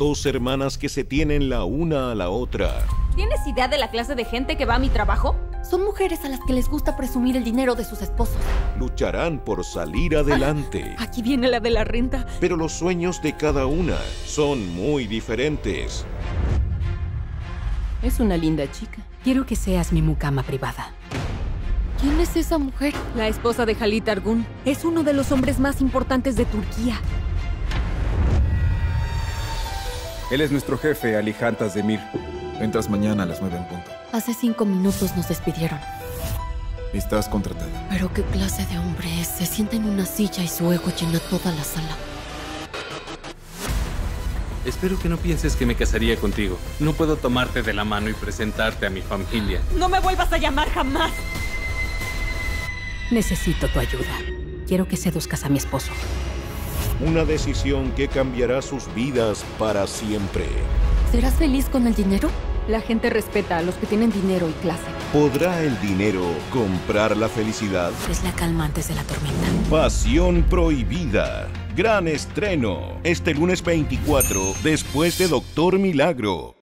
dos hermanas que se tienen la una a la otra. ¿Tienes idea de la clase de gente que va a mi trabajo? Son mujeres a las que les gusta presumir el dinero de sus esposos. Lucharán por salir adelante. Aquí viene la de la renta. Pero los sueños de cada una son muy diferentes. Es una linda chica. Quiero que seas mi mucama privada. ¿Quién es esa mujer? La esposa de Halit Argun. Es uno de los hombres más importantes de Turquía. Él es nuestro jefe, Ali Hantas Demir. Entras mañana a las nueve en punto. Hace cinco minutos nos despidieron. Estás contratada. Pero qué clase de hombre es. Se sienta en una silla y su ego llena toda la sala. Espero que no pienses que me casaría contigo. No puedo tomarte de la mano y presentarte a mi familia. No me vuelvas a llamar jamás. Necesito tu ayuda. Quiero que seduzcas a mi esposo. Una decisión que cambiará sus vidas para siempre. ¿Serás feliz con el dinero? La gente respeta a los que tienen dinero y clase. ¿Podrá el dinero comprar la felicidad? Es la calma antes de la tormenta. Pasión prohibida. Gran estreno. Este lunes 24, después de Doctor Milagro.